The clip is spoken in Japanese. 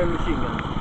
MC になる。